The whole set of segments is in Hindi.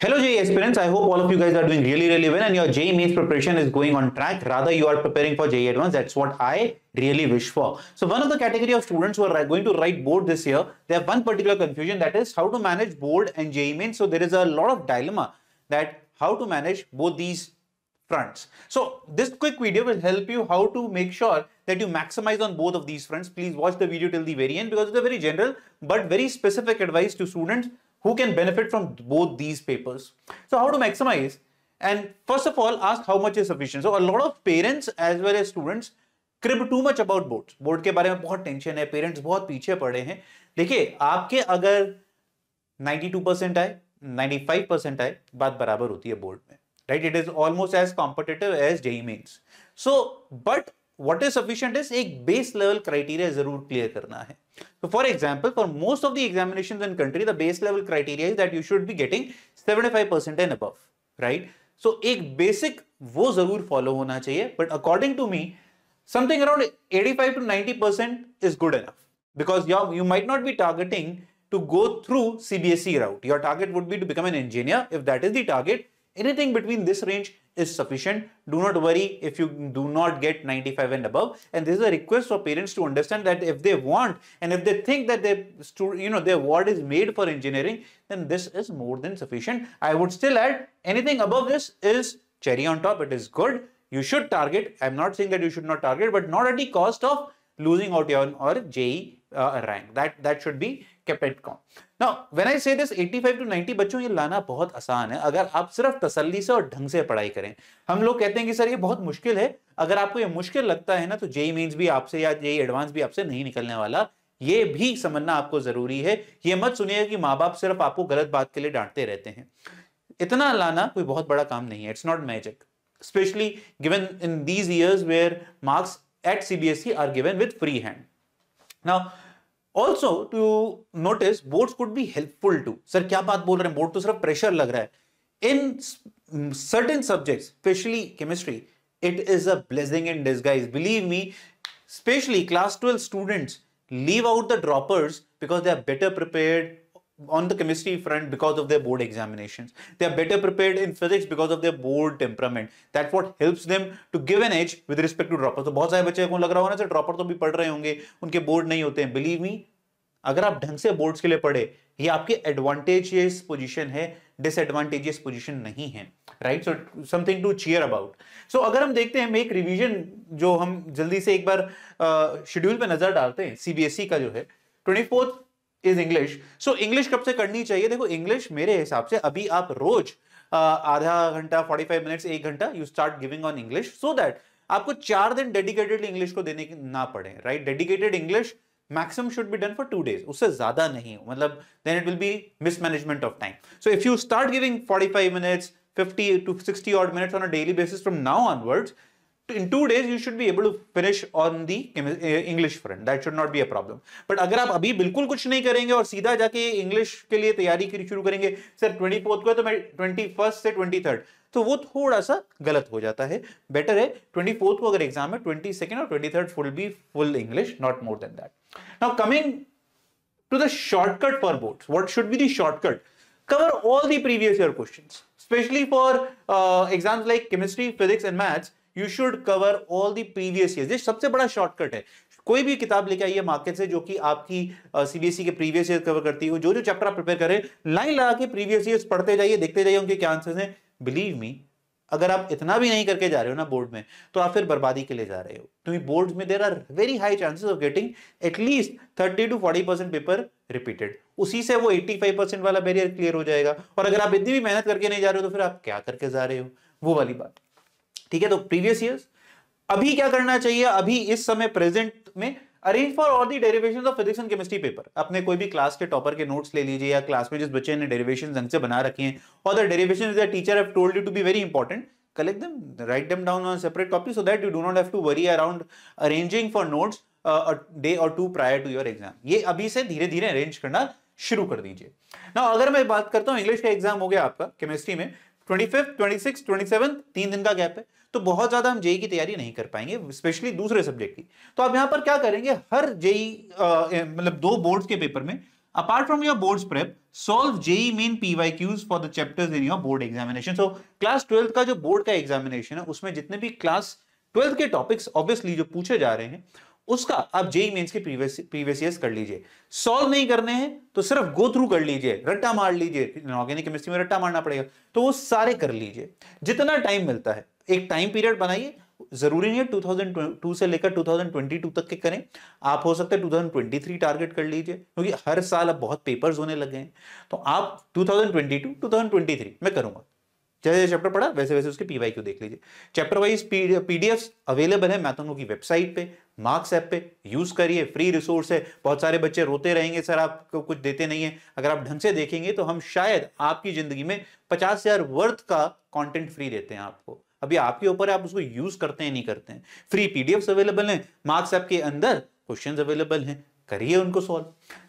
Hello JEE aspirants, I hope all of you guys are doing really really well and your JEE mains preparation is going on track. Rather you are preparing for JEE Advanced, that's what I really wish for. So one of the category of students who are going to write board this year, they have one particular confusion that is how to manage board and JEE mains. So there is a lot of dilemma that how to manage both these fronts. So this quick video will help you how to make sure that you maximize on both of these fronts. Please watch the video till the very end because it's a very general but very specific advice to students who can benefit from both these papers. So how to maximize? And first of all, ask how much is sufficient. So a lot of parents as well as students crib too much about boards. Board के बारे में बहुत टेंशन है पेरेंट्स बहुत पीछे पड़े हैं देखिए आपके अगर 92 परसेंट आए 95 परसेंट आए बात बराबर होती है बोर्ड में right it is almost as competitive as JEE means so but what is sufficient is एक बेस लेवल क्राइटेरिया ज़रूर क्लियर करना है। तो for example for most of the examination in country the base level criteria is that you should be getting seventy five percent and अब राइट सो एक बेसिक वो ज़रूर फॉलो होना चाहिए but according to me something around eighty five to ninety percent is good enough because you might not be targeting to go through C B CBSE route your target would be to become an engineer if that is the target anything between this range is sufficient. Do not worry if you do not get 95 and above. And this is a request for parents to understand that if they want and if they think that their you know their ward is made for engineering, then this is more than sufficient. I would still add anything above this is cherry on top. It is good. You should target. I'm not saying that you should not target, but not at the cost of losing out your or JE uh, rank. That that should be count. Now, when I say this 85 to 90 बच्चों ये लाना बहुत आसान है। अगर आप सिर्फ़ तसल्ली से और ढंग से पढ़ाई करें हम लोग कहते हैं कि सर ये बहुत मुश्किल है। अगर आपको ये मुश्किल लगता है ना तो जेई मीन्स भी आपसे या जेई एडवांस भी आपसे नहीं निकलने वाला। ये भी समझना आपको ज़रूरी है। ये मत सुनिए कि माँ बाप सिर्फ़ आपको गलत बात के लिए डांटते रहते हैं। इतना लाना कोई बहुत बड़ा काम नहीं है। It's not magic specially given in these years where marks at CBSE are given with free hand now also to notice boards could be helpful to sir क्या बात बोल रहे हैं बोर्ड तो सिर्फ़ प्रेशर लग रहा है in certain subject specially chemistry it is a blessing in disguise believe me specially class twelve students leave out the droppers because they are better prepared on the chemistry front because of their board examinations. They are better prepared in physics because of their board temperament. That's what helps them to give an edge with respect to droppers. तो बहुत सारे बच्चे को लग रहा होगा ना ड्रॉपर तो भी पढ़ रहे होंगे, उनके बोर्ड नहीं होते हैं बिलीव मी अगर आप ढंग से बोर्ड्स के लिए पढ़े, ये आपके एडवांटेजियस पोजीशन है डिसएडवांटेजियस पोजीशन नहीं है right so something to cheer about so अगर हम देखते हैं एक रिवीजन जो हम जल्दी से एक बार शेड्यूल पे नज़र डालते हैं सीबीएसई का जो है twenty fourth is English so English कब से करनी चाहिए? देखो इंग्लिश मेरे हिसाब से अभी आप रोज आधा घंटा 45 मिनट्स एक घंटा you start giving on English so that आपको चार दिन डेडिकेटेड इंग्लिश को देने की ना पड़े right dedicated English maximum should be done for two days उससे ज़्यादा नहीं मतलब then it will be mismanagement of time so if you start giving 45 minutes 50 to 60 odd minutes on a daily basis from now onwards in two days you should be able to finish on the English friend that should not be a problem but अगर आप अभी बिल्कुल कुछ नहीं करेंगे और सीधा जाके इंग्लिश के लिए तैयारी शुरू करेंगे सर ट्वेंटी फोर्थ को है तो मैं ट्वेंटी फ़र्स्ट से ट्वेंटी थर्ड तो वो थोड़ा सा गलत हो जाता है। बेटर है ट्वेंटी फोर्थ को अगर एग्ज़ाम है ट्वेंटी सेकेंड और twenty third full be full English not more than that now coming to the shortcut for board what should be the shortcut cover all the previous year question specially for exams like chemistry physics and maths you should cover all the previous years. ये सबसे बड़ा शॉर्टकट है। कोई भी किताब लेके आइए मार्केट से जो कि आपकी सीबीएसई uh, के प्रीवियस ईयर कवर करती हो। जो जो चैप्टर आप प्रिपेयर करें लाइन लगा के प्रीवियस ईयर पढ़ते जाइए देखते जाइए उनके क्या आंसर्स हैं। बिलीव मी अगर आप इतना भी नहीं करके जा रहे हो ना बोर्ड में तो आप फिर बर्बादी के लिए जा रहे हो। क्योंकि बोर्ड में there are very high chances of getting at least thirty to forty percent paper repeated उसी से वो एट्टी फाइव परसेंट वाला बैरियर क्लियर हो जाएगा। और अगर आप इतनी भी मेहनत करके नहीं जा रहे हो तो फिर आप क्या करके जा रहे हो? वो वाली बात। ठीक है तो प्रीवियस ईयर्स अभी क्या करना चाहिए? अभी इस समय प्रेजेंट में arrange for all the derivation of physics and chemistry paper अपने कोई भी क्लास के टॉपर के नोट्स ले लीजिए या क्लास में जिस बच्चे ने डेरिवेशन ढंग से बना रखे हैं और the derivation the teacher have told you to be very important collect them write them separate copy so that you do not have to worry around arranging for notes uh, a day or two prior to your exam. ये अभी से धीरे धीरे अरेंज करना शुरू कर दीजिए। ना अगर मैं बात करता हूँ इंग्लिश का एग्ज़ाम हो गया आपका केमिस्ट्री में तीन दिन का गैप है। तो बहुत ज़्यादा हम जेई की तैयारी नहीं कर पाएँगे स्पेशली दूसरे सब्जेक्ट की। तो आप यहाँ पर क्या करेंगे, हर जेई मतलब दो बोर्ड्स के पेपर में apart from your board prep solve JEE main PY Qs for the chapters in your board examination so class twelfth का जो बोर्ड का एग्जामिनेशन है, उसमें जितने भी क्लास ट्वेल्थ के टॉपिक्स ऑब्वियसली जो पूछे जा रहे हैं उसका आप जेई मेंस के प्रीवियस ईयर्स कर लीजिए। सॉल्व नहीं करने हैं तो सिर्फ़ गो थ्रू कर लीजिए। रट्टा मार लीजिए। ऑर्गेनिक केमिस्ट्री में रट्टा मारना पड़ेगा। तो वो सारे कर लीजिए। जितना टाइम मिलता है, एक टाइम पीरियड बनाइए। ज़रूरी नहीं है 2002 से लेकर 2022 तक के करें। आप हो सकता है 2023 टारगेट कर लीजिए, क्योंकि हर साल अब बहुत पेपर्स होने लगे हैं। तो आप 2022 2023 मैं करूँगा। जैसे जैसे चैप्टर पढ़ा, वैसे वैसे उसके पीवाई देख लीजिए। चैप्टर वाइज पीडीएफ अवेलेबल है मैथोनो की वेबसाइट पे मार्क्स ऐप पे यूज़ करिए फ्री रिसोर्स है, बहुत सारे बच्चे रोते रहेंगे, सर आपको कुछ देते नहीं है। अगर आप ढंग से देखेंगे तो हम शायद आपकी ज़िंदगी में पचास हज़ार वर्थ का कंटेंट फ्री देते हैं आपको। अभी आपके ऊपर आप उसको यूज़ करते हैं, नहीं करते हैं। फ्री पीडीएफ अवेलेबल है मार्क्स ऐप के अंदर क्वेश्चन अवेलेबल हैं, करिए उनको सॉल्व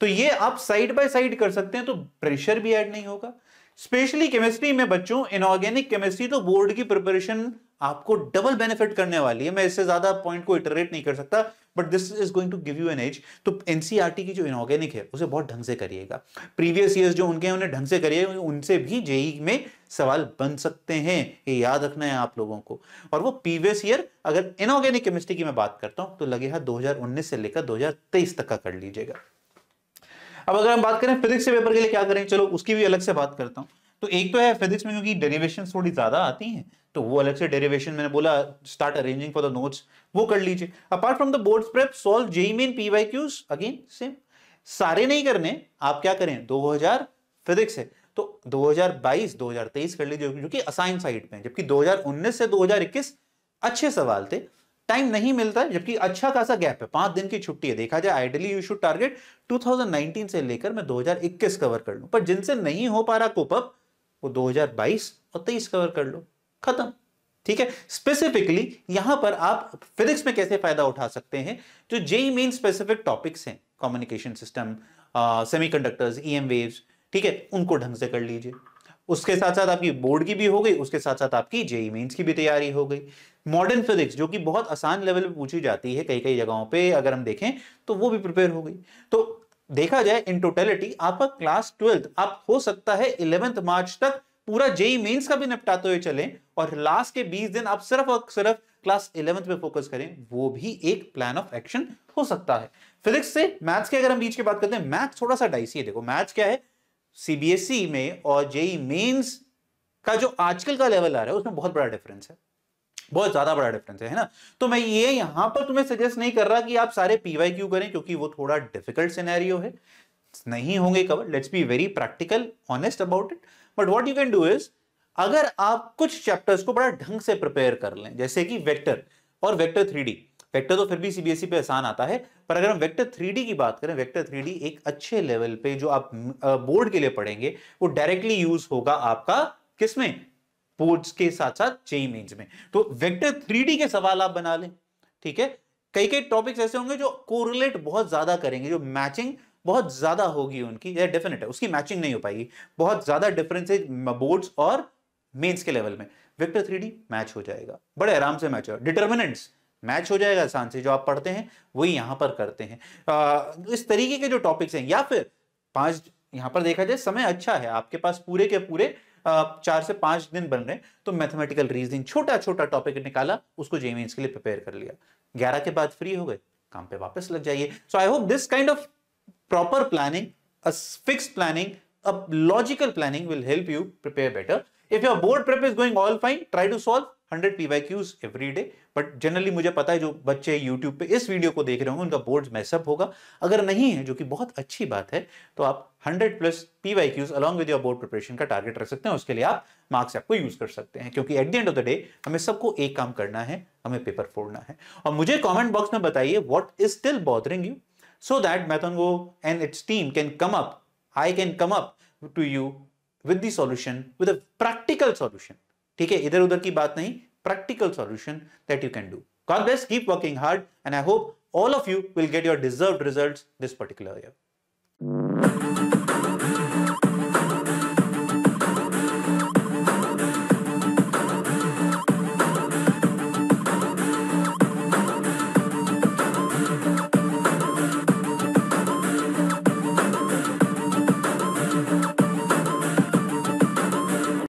तो ये आप साइड बाय साइड कर सकते हैं तो प्रेशर भी ऐड नहीं होगा। स्पेशली केमिस्ट्री में बच्चों इनऑर्गेनिक केमिस्ट्री तो बोर्ड की प्रिपरेशन आपको डबल बेनिफिट करने वाली है। मैं इससे ज़्यादा पॉइंट को इटरेट नहीं कर सकता but this is going to give you an edge तो एनसीआरटी की जो इनऑर्गेनिक है, उसे बहुत ढंग से करिएगा। प्रीवियस ईयर्स जो उनके उन्हें ढंग से करिए, उनसे भी जेई में सवाल बन सकते हैं। ये याद रखना है आप लोगों को। और वो प्रीवियस ईयर अगर इनऑर्गेनिक केमिस्ट्री की मैं बात करता हूँ तो लगे लगेगा 2019 से लेकर 2023 तक का कर लीजिएगा। अब अगर हम बात करें फिजिक्स के पेपर के लिए क्या करें? चलो, उसकी भी अलग से बात करता हूँ। तो एक तो है फिजिक्स में क्योंकि डेरिवेशन थोड़ी ज़्यादा आती हैं तो वो अलग से डेरिवेशन मैंने बोला start arranging for the notes वो कर लीजिए। Apart from the board prep solve JEE main Qs again same सारे नहीं करने, आप क्या करें? 2000 फिजिक्स है तो 2022 2023 कर लीजिए, जो कि असाइन साइड पे जबकि 2019 से 2021 अच्छे सवाल थे। टाइम नहीं मिलता, जबकि अच्छा खासा गैप है। पाँच दिन की छुट्टी है। देखा जाए आइडियली यू शुड टारगेट 2019 से लेकर मैं 2021 कवर कर लूँ। पर जिनसे नहीं हो पा रहा कोप अप वो 2022 और 23 कवर कर लो। खत्म। ठीक है? स्पेसिफिकली यहाँ पर आप फिजिक्स में कैसे फ़ायदा उठा सकते हैं? जो जेई मेन स्पेसिफिक टॉपिक्स हैं communication system semiconductors EM waves ठीक है? उनको ढंग से कर लीजिए। उसके साथ साथ आपकी बोर्ड की भी हो गई, उसके साथ साथ आपकी जेई मेंस की भी तैयारी हो गई। मॉडर्न फिजिक्स, जो कि बहुत आसान लेवल पे पूछी जाती है कई कई जगहों पे, अगर हम देखें तो वो भी प्रिपेयर हो गई। तो देखा जाए इन टोटलिटी आपका क्लास ट्वेल्थ आप हो सकता है इलेवेंथ मार्च तक पूरा जेई मेंस का भी निपटाते हुए चलें और लास्ट के 20 दिन आप सिर्फ़ और सिर्फ़ क्लास इलेवेंथ पे फोकस करें, वो भी एक प्लान ऑफ़ एक्शन हो सकता है। फिजिक्स से मैथ्स के अगर हम बीच की बात करते हैं मैथ्स थोड़ा सा डाइसी है। देखो मैथ्स क्या है? सीबीएसई e में और जेई मेंस का जो आजकल का लेवल आ रहा है, उसमें बहुत बड़ा डिफरेंस है। बहुत ज़्यादा बड़ा डिफरेंस है ना? तो मैं ये यहाँ पर तुम्हें सजेस्ट नहीं कर रहा कि आप सारे पीवाई क्यू करें, क्योंकि वो थोड़ा डिफ़िकल्ट सिनेरियो है। नहीं होंगे cover let's be very practical honest about it but what you can do is अगर आप कुछ चैप्टर्स को बड़ा ढंग से प्रिपेयर कर लें, जैसे कि वेक्टर और वेक्टर थ्री वेक्टर तो फिर भी सीबीएसई e पे आसान आता है, पर अगर हम वेक्टर थ्री की बात करें वेक्टर थ्री एक अच्छे लेवल पे जो आप बोर्ड के लिए पढ़ेंगे, वो डायरेक्टली यूज़ होगा आपका किसमें? बोर्ड्स के साथ साथ जेई मेन्स में। तो वेक्टर थ्री के सवाल आप बना लें ठीक है? कई कई टॉपिक्स ऐसे होंगे जो कोरिलेट बहुत ज़्यादा करेंगे जो मैचिंग बहुत ज़्यादा होगी उनकी यह डेफिनेट है उसकी मैचिंग नहीं हो पाएगी। बहुत ज़्यादा डिफरेंस है बोर्ड्स और मेंस के लेवल में। वेक्टर थ्री मैच हो जाएगा। बड़े आराम से मैच हो डिटर्मिनेंट्स मैच हो जाएगा आसान से जो आप पढ़ते हैं वही यहाँ पर करते हैं। आ, इस तरीके के जो टॉपिक्स हैं या फिर पाँच यहाँ पर देखा जाए समय अच्छा है आपके पास पूरे के पूरे चार से पाँच दिन बन रहे तो मैथमेटिकल रीजनिंग छोटा छोटा टॉपिक निकाला, उसको जेमेंस के लिए प्रिपेयर कर लिया। ग्यारह के बाद फ्री हो गए, काम पे वापस लग जाइए। So I hope this kind of proper planning fix planning logical planning will help you prepare better. If your board prep is going all fine, try to solve. Hundred PYQs every day but generally मुझे पता है जो बच्चे यूट्यूब पे इस वीडियो को देख रहे होंगे उनका बोर्ड मैसअप होगा। अगर नहीं है जो कि बहुत अच्छी बात है तो आप 100 plus P Y PYQs along with your board preparation का टारगेट रख सकते हैं उसके लिए आप मार्क्स आपको यूज़ कर सकते हैं क्योंकि at the end of the day हमें सबको एक काम करना है हमें पेपर फोड़ना है। और मुझे कॉमेंट बॉक्स में बताइए what is still bothering you so that Matango and its team can come up, I can come up to you with the solution, with a practical. ठीक है, इधर उधर की बात नहीं practical solution that you can do God best keep working hard and I hope all of you will get your deserve result this particular year